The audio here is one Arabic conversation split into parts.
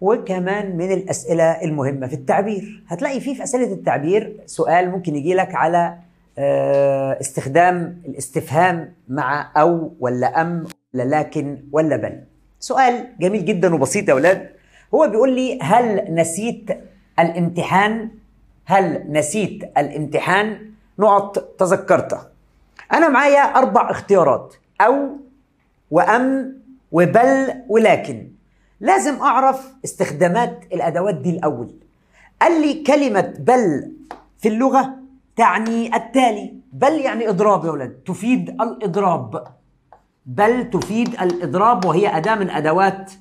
وكمان من الأسئلة المهمة في التعبير. هتلاقي فيه في أسئلة التعبير سؤال ممكن يجي لك على آه، استخدام الاستفهام مع أو ولا أم ولا لكن ولا بل. سؤال جميل جدا وبسيط يا أولاد. هو بيقول لي هل نسيت الامتحان؟ هل نسيت الامتحان؟ نقط تذكرته. أنا معايا أربع اختيارات أو وأم وبل ولكن. لازم أعرف استخدامات الأدوات دي الأول. قال لي كلمة بل في اللغة تعني التالي. بل يعني إضراب يا ولد تفيد الإضراب. بل تفيد الإضراب وهي أداة من أدوات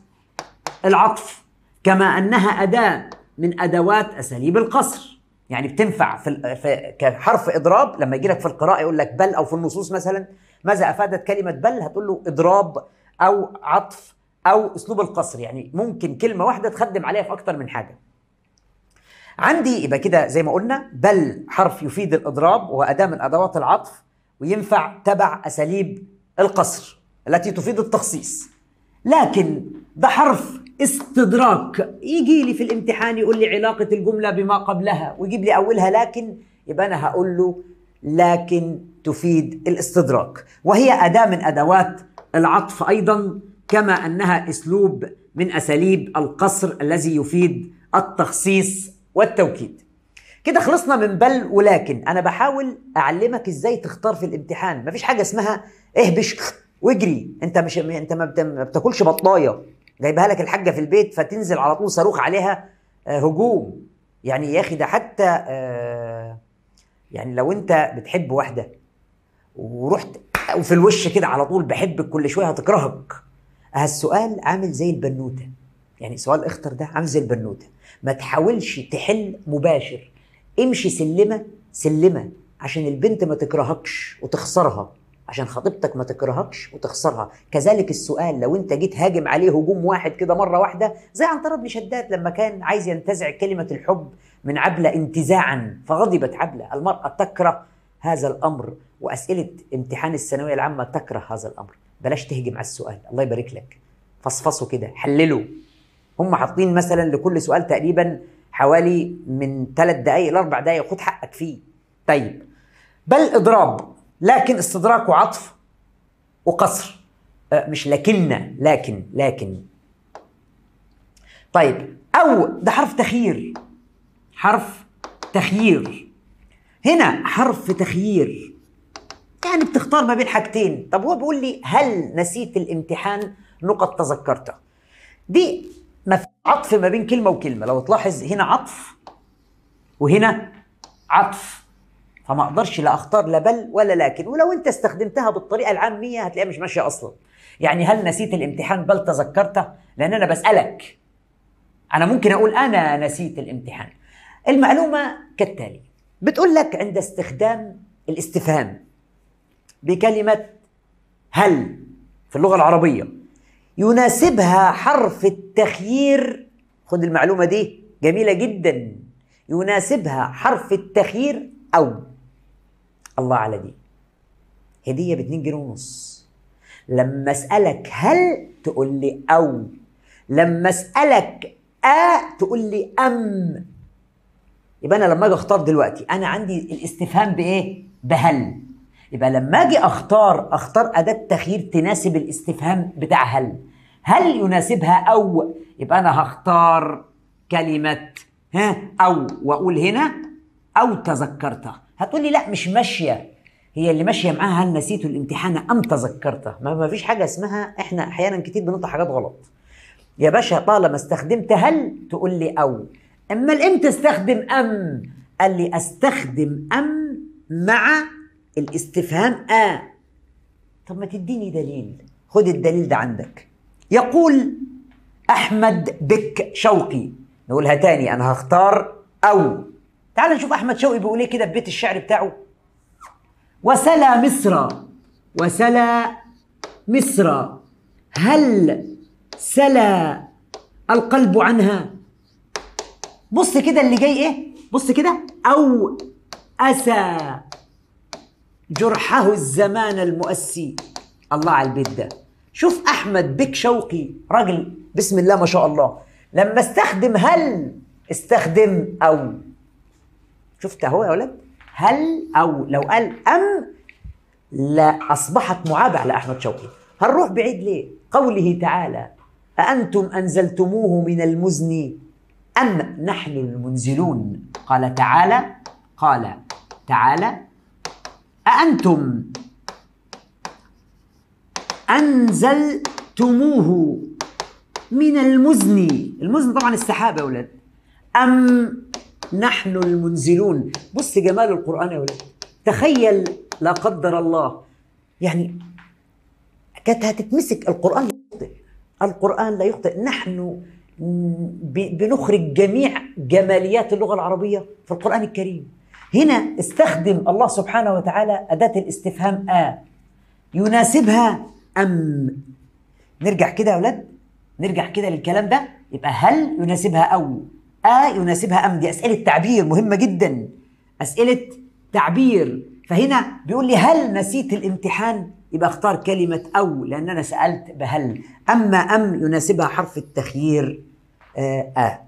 العطف كما أنها أداة من أدوات أساليب القصر. يعني بتنفع في, كحرف إضراب لما يجي لك في القراءة يقول لك بل أو في النصوص مثلا ماذا أفادت كلمة بل؟ هتقول له إضراب أو عطف أو أسلوب القصر. يعني ممكن كلمة واحدة تخدم عليها في أكتر من حاجة. عندي يبقى كده زي ما قلنا بل حرف يفيد الإضراب وهو أداة من أدوات العطف وينفع تبع أساليب القصر التي تفيد التخصيص. لكن ده حرف استدراك. يجي لي في الامتحان يقول لي علاقة الجملة بما قبلها ويجيب لي أولها لكن يبقى أنا هقول له لكن تفيد الاستدراك. وهي أداة من أدوات العطف أيضا كما أنها أسلوب من أساليب القصر الذي يفيد التخصيص والتوكيد. كده خلصنا من بل ولكن. أنا بحاول أعلمك إزاي تختار في الامتحان. مفيش حاجة اسمها اهبش واجري. أنت مش أنت ما بتاكلش بطاية. جايبها لك الحاجة في البيت فتنزل على طول صاروخ عليها آه، هجوم. يعني يا أخي ده حتى آه، يعني لو أنت بتحب واحدة ورحت وفي الوش كده على طول بحبك كل شوية هتكرهك. السؤال عامل زي البنوتة. يعني سؤال اختر ده عامل زي البنوتة. ما تحاولش تحل مباشر. امشي سلمة سلمة عشان البنت ما تكرهكش وتخسرها. عشان خطيبتك ما تكرهكش وتخسرها. كذلك السؤال لو انت جيت هاجم عليه هجوم واحد كده مرة واحدة زي عنتر بن شداد لما كان عايز ينتزع كلمة الحب من عبلة انتزاعا فغضبت عبلة. المرأة تكره هذا الأمر وأسئلة امتحان الثانوية العامة تكره هذا الأمر. بلاش تهجم على السؤال. الله يبارك لك. فصفصوا كده حللوا. هم حاطين مثلا لكل سؤال تقريبا حوالي من ثلاث دقائق لاربع دقائق خد حقك فيه. طيب بل إضراب لكن استدراك وعطف وقصر. أه، مش لكن لكن لكن. طيب أو ده حرف تخيير. حرف تخيير. هنا حرف تخيير. يعني بتختار ما بين حاجتين. طب هو بيقول لي هل نسيت الامتحان؟ نقط تذكرته دي عطف ما بين كلمة وكلمة. لو تلاحظ هنا عطف وهنا عطف. فما أقدرش لا أختار لا بل ولا لكن. ولو أنت استخدمتها بالطريقة العامية هتلاقيها مش ماشية أصلا. يعني هل نسيت الامتحان؟ بل تذكرته. لأن أنا بسألك. أنا ممكن أقول أنا نسيت الامتحان. المعلومة كالتالي. بتقول لك عند استخدام الاستفهام. بكلمة هل في اللغة العربية. يناسبها حرف التخيير. خد المعلومة دي جميلة جدا. يناسبها حرف التخيير أو. الله على دي. هدية ب 2 جنيه ونص. لما أسألك هل تقول لي أو. لما أسألك أ تقول لي أم. يبقى أنا لما أجي أختار دلوقتي أنا عندي الاستفهام بإيه؟ بهل. يبقى لما أجي أختار أختار أداة تخيير تناسب الاستفهام بتاع هل. هل يناسبها أو يبقى أنا هختار كلمة ها أو وأقول هنا أو تذكرتها. هتقول لي لا مش ماشية. هي اللي ماشية معاها هل نسيت الامتحان أم تذكرته؟ ما, فيش حاجة اسمها إحنا أحيانا كتير بنطلع حاجات غلط. يا باشا طالما استخدمت هل تقول لي أو. أما إمتى استخدم أم قال لي أستخدم أم مع الاستفهام آ. طب ما تديني دليل. خد الدليل ده عندك. يقول أحمد بك شوقي. نقولها تاني أنا هختار أو. تعال نشوف أحمد شوقي بيقول إيه كده في بيت الشعر بتاعه. وسلا مصر. وسلا مصر. هل سلا القلب عنها؟ بص كده اللي جاي إيه؟ بص كده. أو اسى جرحه الزمان المؤسي. الله على البيت ده. شوف أحمد بك شوقي راجل بسم الله ما شاء الله. لما استخدم هل استخدم أو. شفت أهو يا ولد؟ هل أو. لو قال أم لا أصبحت معابة على أحمد شوقي. هنروح بعيد ليه؟ قوله تعالى أأنتم أنزلتموه من المزن أم نحن المنزلون؟ قال تعالى قال تعالى أأنتم؟ أنزلتموه من المزن. المزن طبعا السحابة يا ولد أم نحن المنزلون؟ بص جمال القرآن يا ولد تخيل لا قدر الله. يعني كانت هتتمسك. القرآن يخطئ. القرآن لا يخطئ. نحن بنخرج جميع جماليات اللغة العربية في القرآن الكريم. هنا استخدم الله سبحانه وتعالى أداة الاستفهام آ. يناسبها أم. نرجع كده يا أولاد. نرجع كده للكلام ده. يبقى هل يناسبها أو. آ يناسبها أم. دي أسئلة تعبير مهمة جدا. أسئلة تعبير. فهنا بيقول لي هل نسيت الامتحان؟ يبقى اختار كلمة أو لأن أنا سألت بهل. أما أم يناسبها حرف التخيير آه, آه